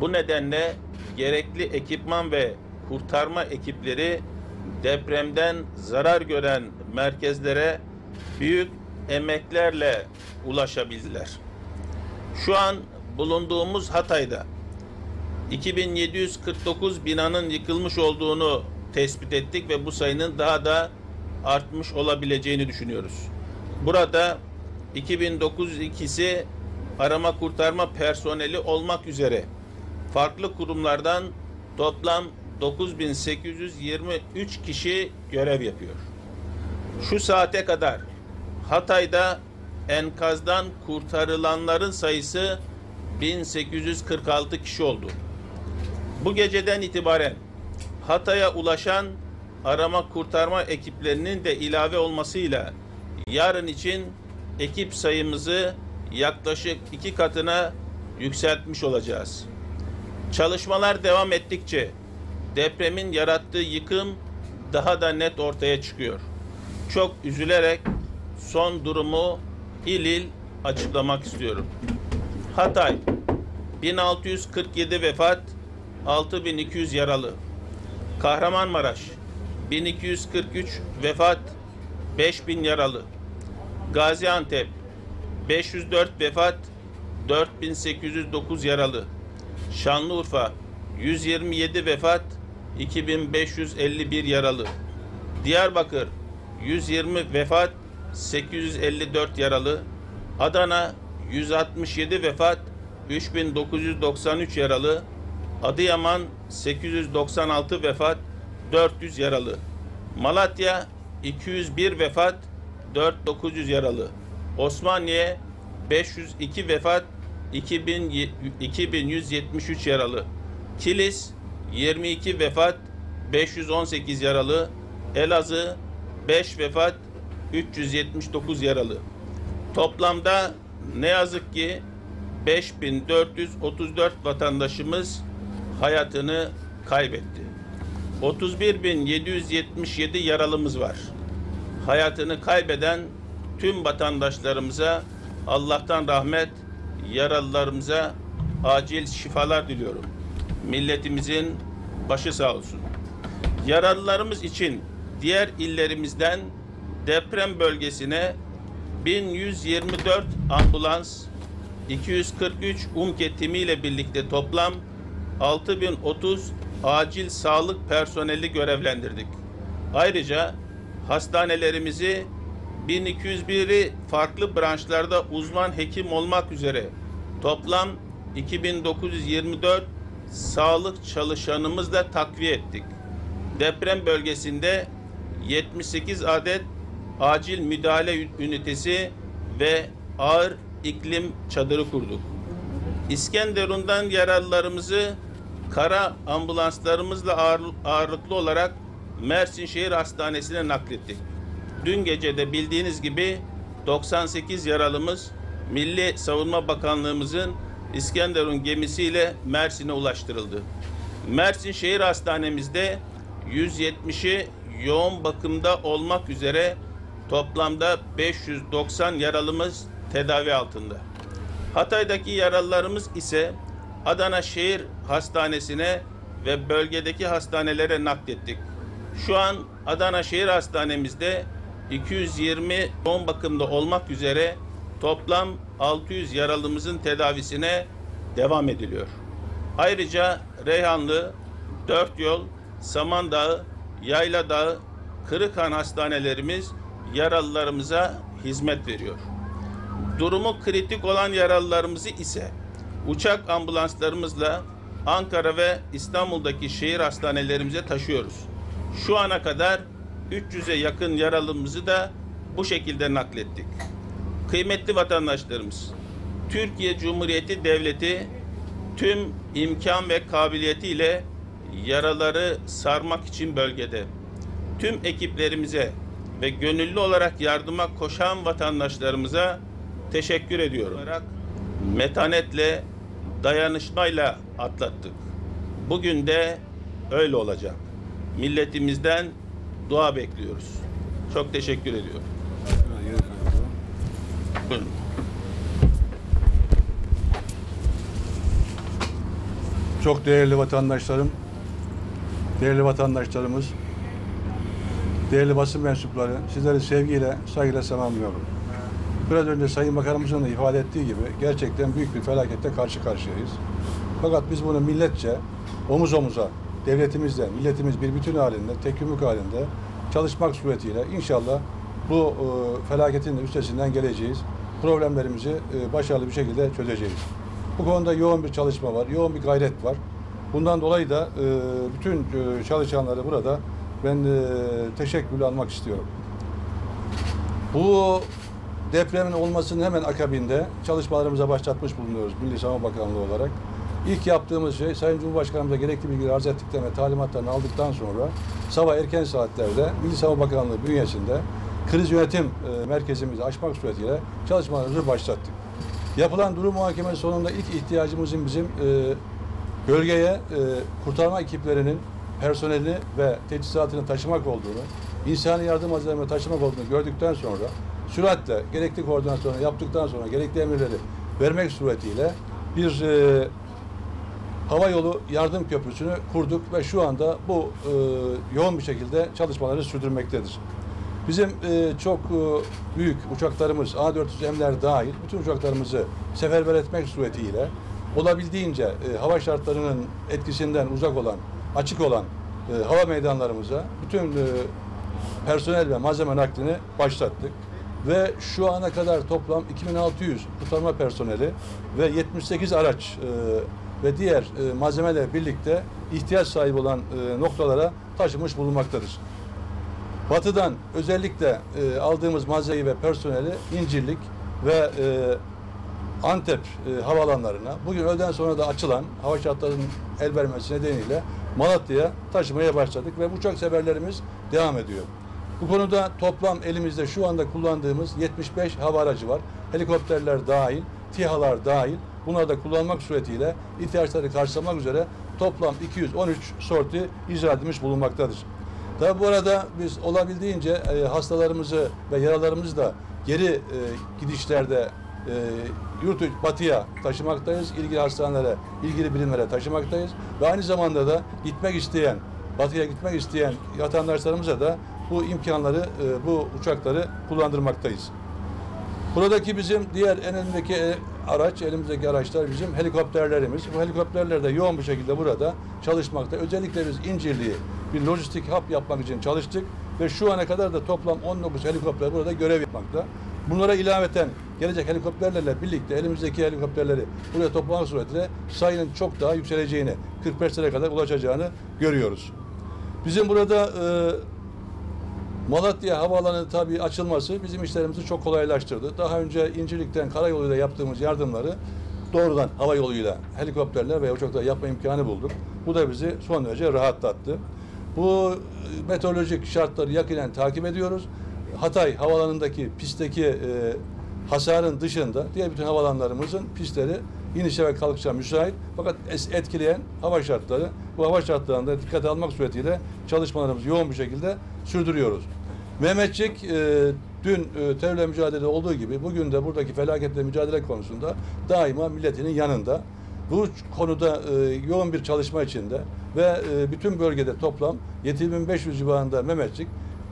Bu nedenle gerekli ekipman ve kurtarma ekipleri depremden zarar gören merkezlere büyük emeklerle ulaşabildiler. Şu an bulunduğumuz Hatay'da 2749 binanın yıkılmış olduğunu tespit ettik ve bu sayının daha da artmış olabileceğini düşünüyoruz. Burada 2902'si arama kurtarma personeli olmak üzere farklı kurumlardan toplam 9823 kişi görev yapıyor. Şu saate kadar Hatay'da enkazdan kurtarılanların sayısı 1846 kişi oldu. Bu geceden itibaren Hatay'a ulaşan arama kurtarma ekiplerinin de ilave olmasıyla yarın için ekip sayımızı yaklaşık iki katına yükseltmiş olacağız. Çalışmalar devam ettikçe depremin yarattığı yıkım daha da net ortaya çıkıyor. Çok üzülerek son durumu il il açıklamak istiyorum. Hatay 1647 vefat, 6200 yaralı. Kahramanmaraş 1243 vefat, 5000 yaralı. Gaziantep 504 vefat, 4809 yaralı. Şanlıurfa 127 vefat, 2551 yaralı. Diyarbakır 120 vefat, 854 yaralı. Adana 167 vefat, 3993 yaralı. Adıyaman 896 vefat, 400 yaralı. Malatya 201 vefat, 4900 yaralı. Osmaniye 502 vefat, 2000 2173 yaralı. Kilis 22 vefat, 518 yaralı. Elazığ 5 vefat, 379 yaralı. Toplamda ne yazık ki 5434 vatandaşımız hayatını kaybetti. 31777 yaralımız var. Hayatını kaybeden tüm vatandaşlarımıza Allah'tan rahmet, yaralılarımıza acil şifalar diliyorum. Milletimizin başı sağ olsun. Yaralılarımız için diğer illerimizden deprem bölgesine 1124 ambulans, 243 UMKE timiyle birlikte toplam 6030 acil sağlık personeli görevlendirdik. Ayrıca hastanelerimizi 1201'i farklı branşlarda uzman hekim olmak üzere toplam 2924 sağlık çalışanımızla takviye ettik. Deprem bölgesinde 78 adet acil müdahale ünitesi ve ağır iklim çadırı kurduk. İskenderun'dan yaralılarımızı kara ambulanslarımızla ağır, ağırlıklı olarak Mersin Şehir Hastanesi'ne naklettik. Dün gece de bildiğiniz gibi 98 yaralımız Milli Savunma Bakanlığımızın İskenderun gemisiyle Mersin'e ulaştırıldı. Mersin Şehir Hastanemizde 170'i yoğun bakımda olmak üzere toplamda 590 yaralımız tedavi altında. Hatay'daki yaralılarımız ise Adana Şehir Hastanesi'ne ve bölgedeki hastanelere naklettik. Şu an Adana Şehir Hastanemizde 220 yoğun bakımda olmak üzere toplam 600 yaralımızın tedavisine devam ediliyor. Ayrıca Reyhanlı, Dört Yol, Samandağı, Yayla Dağı, Kırıkhan hastanelerimiz yaralılarımıza hizmet veriyor. Durumu kritik olan yaralılarımızı ise uçak ambulanslarımızla Ankara ve İstanbul'daki şehir hastanelerimize taşıyoruz. Şu ana kadar 300'e yakın yaralımızı da bu şekilde naklettik. Kıymetli vatandaşlarımız, Türkiye Cumhuriyeti Devleti tüm imkan ve kabiliyetiyle yaraları sarmak için bölgede. Tüm ekiplerimize ve gönüllü olarak yardıma koşan vatandaşlarımıza teşekkür ediyorum. Metanetle, dayanışmayla atlattık. Bugün de öyle olacak. Milletimizden dua bekliyoruz. Çok teşekkür ediyorum. Buyurun. Çok değerli vatandaşlarım, değerli vatandaşlarımız, değerli basın mensupları, sizleri sevgiyle, saygıyla selamlıyorum. Biraz önce Sayın Bakanımızın da ifade ettiği gibi gerçekten büyük bir felakette karşı karşıyayız. Fakat biz bunu milletçe, omuz omuza, devletimizle, milletimiz bir bütün halinde, tek yumruk halinde çalışmak suretiyle inşallah bu e, felaketin de üstesinden geleceğiz. Problemlerimizi e, başarılı bir şekilde çözeceğiz. Bu konuda yoğun bir çalışma var, yoğun bir gayret var. Bundan dolayı da e, bütün çalışanları burada ben e, teşekkür almak istiyorum. Bu depremin olmasının hemen akabinde çalışmalarımıza başlatmış bulunuyoruz Milli Savunma Bakanlığı olarak. İlk yaptığımız şey Sayın Cumhurbaşkanımıza gerekli bilgileri arz ettikten ve talimatlarını aldıktan sonra sabah erken saatlerde Milli Savunma Bakanlığı bünyesinde kriz yönetim e, merkezimizi açmak suretiyle çalışmalarımızı başlattık. Yapılan durum muhakemesi sonunda ilk ihtiyacımızın bizim e, bölgeye e, kurtarma ekiplerinin personelini ve teçhizatını taşımak olduğunu, insani yardım malzemelerini taşımak olduğunu gördükten sonra süratle gerekli koordinasyonu yaptıktan sonra gerekli emirleri vermek suretiyle bir e, hava yolu yardım köprüsünü kurduk ve şu anda bu e, yoğun bir şekilde çalışmaları sürdürmektedir. Bizim e, çok e, büyük uçaklarımız A400M'ler dahil bütün uçaklarımızı seferber etmek suretiyle olabildiğince e, hava şartlarının etkisinden uzak olan, açık olan e, hava meydanlarımıza bütün e, personel ve malzeme naklini başlattık. Ve şu ana kadar toplam 2600 kurtarma personeli ve 78 araç e, ve diğer e, malzemelerle birlikte ihtiyaç sahibi olan e, noktalara taşımış bulunmaktadır. Batıdan özellikle e, aldığımız malzemeyi ve personeli İncirlik ve e, Antep e, havalanlarına bugün öğleden sonra da açılan hava şartlarının el vermesi nedeniyle Malatya'ya taşımaya başladık ve uçak seferlerimiz devam ediyor. Bu konuda toplam elimizde şu anda kullandığımız 75 hava aracı var. Helikopterler dahil, TİHA'lar dahil. Bunları da kullanmak suretiyle ihtiyaçları karşılamak üzere toplam 213 sorti icra edilmiş bulunmaktadır. Tabi bu arada biz olabildiğince e, hastalarımızı ve yaralarımızı da geri e, gidişlerde e, yurt batıya taşımaktayız. İlgili hastanelere, ilgili bilimlere taşımaktayız. Ve aynı zamanda da gitmek isteyen, batıya gitmek isteyen vatandaşlarımıza da bu imkanları, e, bu uçakları kullandırmaktayız. Buradaki bizim diğer en önemli e, araç, elimizdeki araçlar bizim helikopterlerimiz. Bu helikopterler de yoğun bir şekilde burada çalışmakta. Özellikle biz İncirli'yi bir lojistik hub yapmak için çalıştık ve şu ana kadar da toplam 19 helikopter burada görev yapmakta. Bunlara ilaveten gelecek helikopterlerle birlikte elimizdeki helikopterleri buraya toplamak suretiyle sayının çok daha yükseleceğini, 45 sene kadar ulaşacağını görüyoruz. Bizim burada e, Malatya Havaalanı tabii açılması bizim işlerimizi çok kolaylaştırdı. Daha önce İncirlik'ten karayoluyla yaptığımız yardımları doğrudan hava yoluyla helikopterler veya uçaklar yapma imkanı bulduk. Bu da bizi son derece rahatlattı. Bu e, meteorolojik şartları yakinen takip ediyoruz. Hatay havalanındaki pistteki e, hasarın dışında diğer bütün havalanlarımızın pistleri inişe ve kalkışa müsait fakat etkileyen hava şartları bu hava şartlarında dikkate almak suretiyle çalışmalarımızı yoğun bir şekilde sürdürüyoruz. Mehmetçik e, dün e, terörle mücadele olduğu gibi bugün de buradaki felaketle mücadele konusunda daima milletinin yanında. Bu konuda e, yoğun bir çalışma içinde ve e, bütün bölgede toplam 7500 civarında Mehmetçik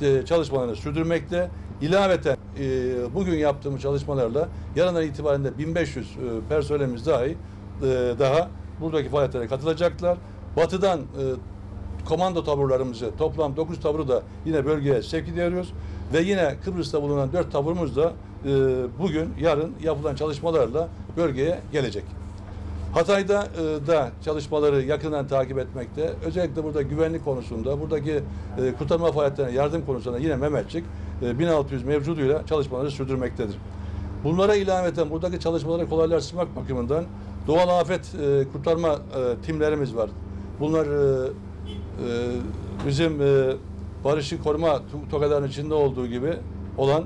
e, çalışmalarını sürdürmekte. İlaveten e, bugün yaptığımız çalışmalarla yarından itibaren de 1500 e, personelimiz dahi e, daha buradaki faaliyetlere katılacaklar. Batıdan e, komando taburlarımızı toplam 9 taburu da yine bölgeye sevk ediyoruz. Ve yine Kıbrıs'ta bulunan 4 taburumuz da e, bugün, yarın yapılan çalışmalarla bölgeye gelecek. Hatay'da da çalışmaları yakından takip etmekte. Özellikle burada güvenlik konusunda, buradaki kurtarma faaliyetlerine yardım konusunda yine Mehmetçik 1600 mevcuduyla çalışmaları sürdürmektedir. Bunlara ilaveten buradaki çalışmaları kolaylaştırmak bakımından doğal afet e, kurtarma e, timlerimiz var. Bunlar e, e, bizim e, barışı koruma TOGA'ların içinde olduğu gibi olan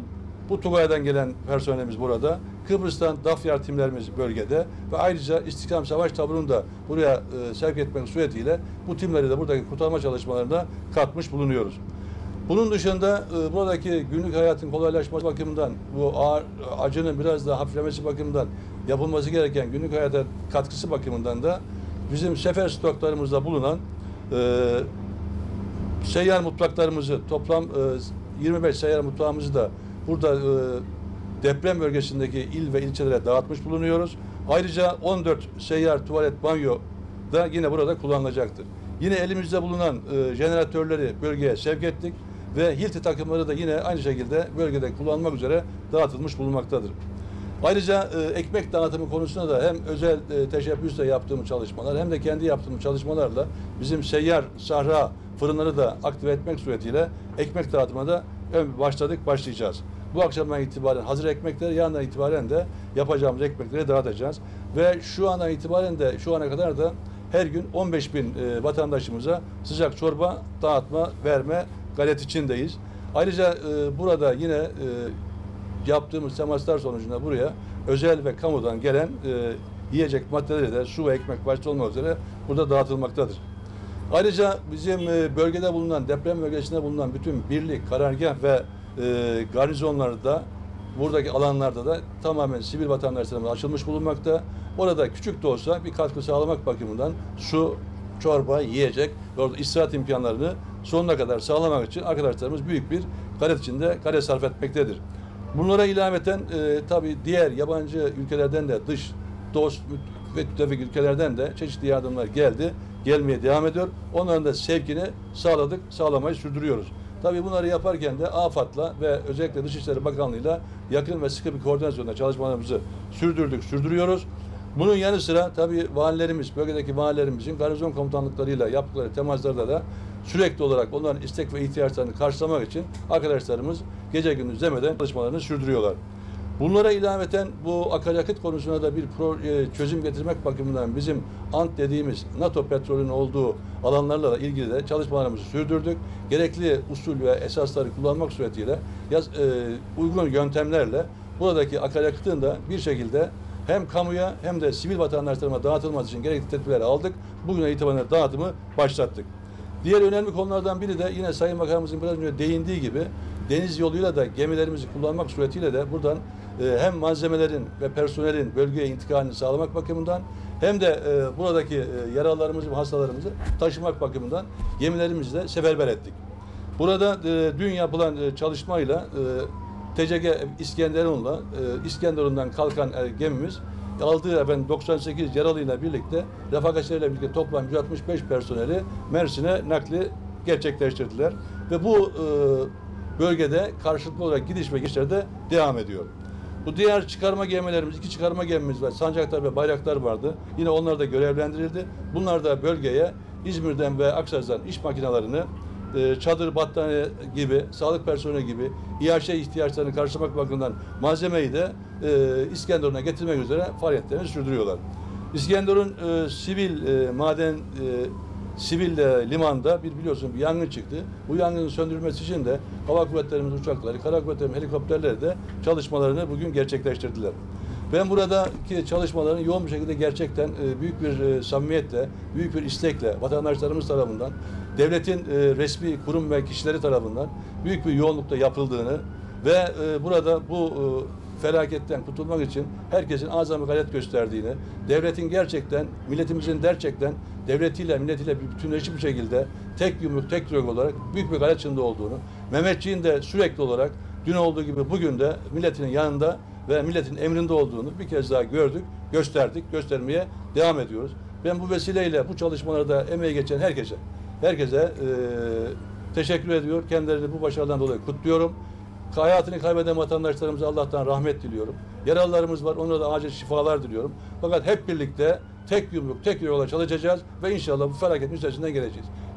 bu TUGA'dan gelen personelimiz burada. Kıbrıs'tan Dafyar timlerimiz bölgede ve ayrıca İstiklal Savaş taburunu da buraya e, sevk etmek suretiyle bu timleri de buradaki kurtarma çalışmalarına katmış bulunuyoruz. Bunun dışında e, buradaki günlük hayatın kolaylaşması bakımından, bu ağır, acının biraz daha hafiflemesi bakımından yapılması gereken günlük hayata katkısı bakımından da bizim sefer stoklarımızda bulunan e, seyyar mutfaklarımızı toplam e, 25 seyyar mutfağımızı da burada e, deprem bölgesindeki il ve ilçelere dağıtmış bulunuyoruz. Ayrıca 14 seyyar tuvalet banyo da yine burada kullanılacaktır. Yine elimizde bulunan e, jeneratörleri bölgeye sevk ettik ve Hilti takımları da yine aynı şekilde bölgede kullanmak üzere dağıtılmış bulunmaktadır. Ayrıca e, ekmek dağıtımı konusunda da hem özel e, teşebbüsle yaptığımız çalışmalar hem de kendi yaptığımız çalışmalarla bizim seyyar sahra fırınları da aktive etmek suretiyle ekmek dağıtımına da başladık, başlayacağız. Bu akşamdan itibaren hazır ekmekleri, yarından itibaren de yapacağımız ekmekleri dağıtacağız. Ve şu andan itibaren de şu ana kadar da her gün 15 bin e, vatandaşımıza sıcak çorba dağıtma, verme gayret içindeyiz. Ayrıca e, burada yine e, yaptığımız temaslar sonucunda buraya özel ve kamudan gelen e, yiyecek maddeleri de su ve ekmek başta olmak üzere burada dağıtılmaktadır. Ayrıca bizim e, bölgede bulunan, deprem bölgesinde bulunan bütün birlik, karargah ve e, garnizonlarda buradaki alanlarda da tamamen sivil vatandaşlarımız açılmış bulunmakta. Orada küçük de olsa bir katkı sağlamak bakımından su, çorba, yiyecek ve orada istirahat imkanlarını sonuna kadar sağlamak için arkadaşlarımız büyük bir gayret içinde gayret sarf etmektedir. Bunlara ilaveten e, tabii diğer yabancı ülkelerden de dış dost ve müttefik ülkelerden de çeşitli yardımlar geldi. Gelmeye devam ediyor. Onların da sevkini sağladık, sağlamayı sürdürüyoruz. Tabii bunları yaparken de AFAD'la ve özellikle Dışişleri Bakanlığı'yla yakın ve sıkı bir koordinasyonda çalışmalarımızı sürdürdük, sürdürüyoruz. Bunun yanı sıra tabii valilerimiz, bölgedeki valilerimizin garnizon komutanlıklarıyla yaptıkları temaslarda da sürekli olarak onların istek ve ihtiyaçlarını karşılamak için arkadaşlarımız gece gündüz demeden çalışmalarını sürdürüyorlar. Bunlara ilaveten bu akaryakıt konusuna da bir pro, e, çözüm getirmek bakımından bizim ANT dediğimiz NATO petrolün olduğu alanlarla da ilgili de çalışmalarımızı sürdürdük. Gerekli usul ve esasları kullanmak suretiyle yaz, e, uygun yöntemlerle buradaki akaryakıtın da bir şekilde hem kamuya hem de sivil vatandaşlarıma dağıtılması için gerekli tedbirleri aldık. Bugüne itibaren dağıtımı başlattık. Diğer önemli konulardan biri de yine Sayın Bakanımızın biraz önce değindiği gibi deniz yoluyla da gemilerimizi kullanmak suretiyle de buradan e, hem malzemelerin ve personelin bölgeye intikalini sağlamak bakımından hem de e, buradaki e, yaralılarımızı ve hastalarımızı taşımak bakımından gemilerimizi de seferber ettik. Burada e, dün yapılan e, çalışmayla e, TCG İskenderun'la e, İskenderun'dan kalkan e, gemimiz aldığı efendim 98 yaralıyla birlikte refakatçileriyle birlikte toplam 165 personeli Mersin'e nakli gerçekleştirdiler. Ve bu e, bölgede karşılıklı olarak gidiş ve gelişler de devam ediyor. Bu diğer çıkarma gemilerimiz, iki çıkarma gemimiz var. Sancaktar ve bayraklar vardı. Yine onlar da görevlendirildi. Bunlar da bölgeye İzmir'den ve Aksaray'dan iş makinelerini e, çadır, battaniye gibi, sağlık personeli gibi İHŞ ihtiyaçlarını karşılamak bakımından malzemeyi de e, İskenderun'a getirmek üzere faaliyetlerini sürdürüyorlar. İskenderun e, sivil e, maden e, sivil e, limanda bir biliyorsun bir yangın çıktı. Bu yangının söndürülmesi için de hava kuvvetlerimiz uçakları, kara kuvvetlerimiz helikopterleri de çalışmalarını bugün gerçekleştirdiler. Ben buradaki çalışmaların yoğun bir şekilde gerçekten e, büyük bir e, samimiyetle, büyük bir istekle vatandaşlarımız tarafından, devletin e, resmi kurum ve kişileri tarafından büyük bir yoğunlukta yapıldığını ve e, burada bu e, felaketten kurtulmak için herkesin azami gayret gösterdiğini, devletin gerçekten, milletimizin gerçekten devletiyle, milletiyle bir bütünleşik bir şekilde tek yumruk, tek yürek olarak büyük bir gayret içinde olduğunu, Mehmetçiğin de sürekli olarak dün olduğu gibi bugün de milletinin yanında ve milletin emrinde olduğunu bir kez daha gördük, gösterdik, göstermeye devam ediyoruz. Ben bu vesileyle bu çalışmalarda emeği geçen herkese, herkese e, teşekkür ediyor. Kendilerini bu başarıdan dolayı kutluyorum. Hayatını kaybeden vatandaşlarımıza Allah'tan rahmet diliyorum. Yaralılarımız var, onlara da acil şifalar diliyorum. Fakat hep birlikte tek yumruk, tek yola çalışacağız ve inşallah bu felaketin üstesinden geleceğiz.